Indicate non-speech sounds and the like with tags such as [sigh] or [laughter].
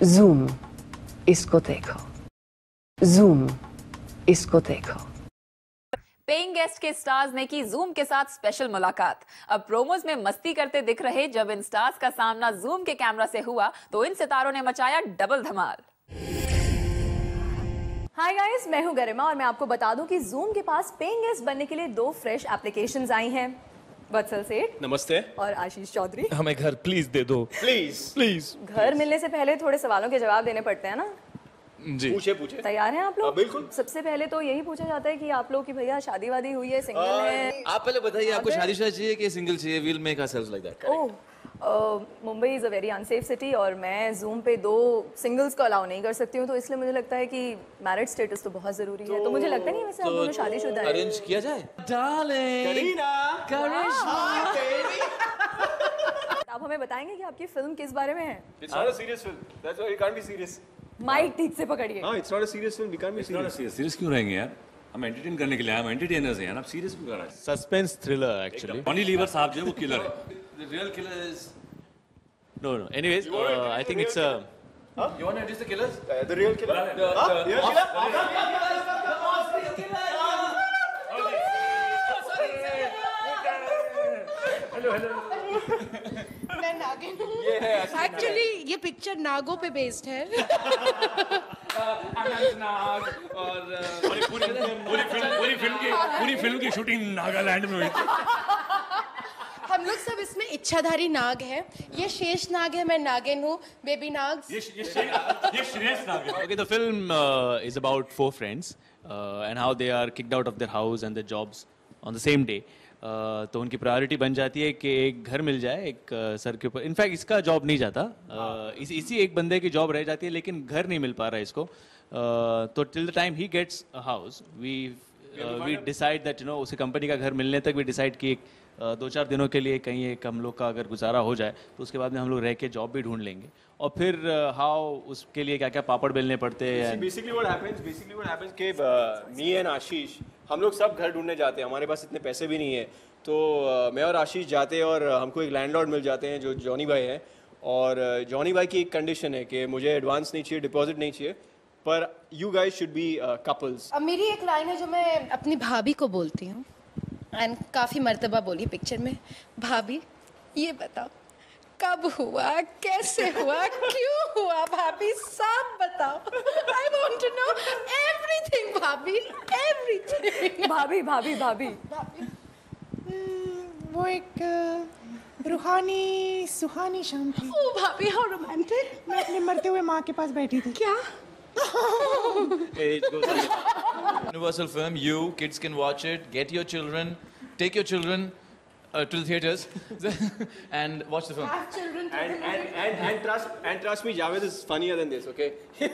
Zoom, इसको देखो Zoom, इसको देखो पेइंग गेस्ट के स्टार्स ने की जूम के साथ स्पेशल मुलाकात। अब प्रोमोज में मस्ती करते दिख रहे जब इन स्टार्स का सामना जूम के कैमरा से हुआ तो इन सितारों ने मचाया डबल धमाल। हाय गाइस मैं हूँ गरिमा और मैं आपको बता दूँ कि जूम के पास पेइंग गेस्ट बनने के लिए दो फ्रेश एप्लीकेशंस आई हैं। वत्सल सेठ। नमस्ते। और आशीष चौधरी। हमें घर प्लीज़ दे दो। प्लीज़ प्लीज़ घर मिलने से पहले थोड़े सवालों के जवाब देने पड़ते हैं ना? जी। पूछे पूछे। तैयार हैं आप लोग? हाँ, बिल्कुल। सबसे पहले तो यही पूछा जाता है कि आप लोग की भैया शादी वादी हुई है सिंगल है? आप पहले बताइए आपको शादी शादी चाहिए कि सिंगल चाहिए? We'll make ourselves like that oh Mumbai is a very unsafe city और मैं जूम पे दो सिंगल्स को अलाउ नहीं कर सकती हूँ तो इसलिए मुझे लगता है कि मैरिड स्टेटस तो बहुत ज़रूरी है। तो मुझे लगता नहीं वैसे आप दोनों शादीशुदा हैं। अरेंज किया जाए? डार्लिंग करीना। [laughs] आप हमें बताएँगे कि आपकी फ़िल्म किस बारे में है? It's not a serious film. That's why you can't be serious. Mic ठीक से पकड़िए। No, it's not a serious film. We can't be serious. Serious क्यों रहेंगे यार? हम एंटरटेन करने के लिए आए हम एंटरटेनर्स हैं यार। आप सीरियस क्यों कर रहे हैं? Suspense thriller, actually. Tony Lever साहब जो है वो किलर है। [laughs] Real killers No, no. Anyways, uh, I think it's a. You want to introduce the killers Uh, the real killer? The, the, Huh? the Real killer? मैं नागिन actually ये picture नागों पे बेस्ड है पूरी पूरी पूरी फ़िल्म पूरी फ़िल्म की पूरी फ़िल्म की शूटिंग नागालैंड में हुई थी हम लोग सब इसमें इच्छाधारी नाग है। ये शेष नाग है मैं नागिन हूँ बेबी नाग। ये ये श्रे- नाग है। Uh, is about four friends uh, and how they are kicked out of their house and their jobs on the same day. Uh, तो उनकी प्रायोरिटी बन जाती है कि एक घर मिल जाए एक uh, सर के ऊपर। इनफैक्ट इसका जॉब नहीं जाता। Uh, इस, इसी एक बंदे की जॉब रह जाती है लेकिन घर नहीं मिल पा रहा है इसको। Uh, तो till the time he gets a house we we decide that you know उसे कंपनी का घर मिलने तक वी डिसाइड कि एक दो चार दिनों के लिए कहीं एक हम लोग का अगर गुजारा हो जाए तो उसके बाद में हम लोग रह के जॉब भी ढूंढ लेंगे। और फिर हाउ उसके लिए क्या क्या पापड़ बेलने पड़ते हैं? Happens, basically what happens कि me and आशीष हम लोग सब घर ढूँढने जाते हैं। हमारे पास इतने पैसे भी नहीं है। तो मैं और आशीष जाते हैं और हमको एक लैंडलॉर्ड मिल जाते हैं जो जॉनी भाई हैं। और जॉनी भाई की एक कंडीशन है कि मुझे एडवांस नहीं चाहिए डिपॉजिट नहीं चाहिए। पर you guys should be couples अब मेरी एक लाइन है जो मैं अपनी भाभी को बोलती हूँ। एंड काफ़ी मरतबा बोली पिक्चर में। भाभी ये बताओ कब हुआ? कैसे हुआ? क्यों हुआ? भाभी सब बताओ। I want to know everything भाभी। एवरीथिंग भाभी भाभी भाभी। वो एक रूहानी सुहानी शाम थी। ओ भाभी हाउ रोमांटिक मैं अपने मरते हुए माँ के पास बैठी थी। क्या? Universal film, you kids can watch it. Get your children, take your children uh, to the theaters, [laughs] and watch the film. children and, and, and, and trust and trust me Javed is funnier than this okay [laughs]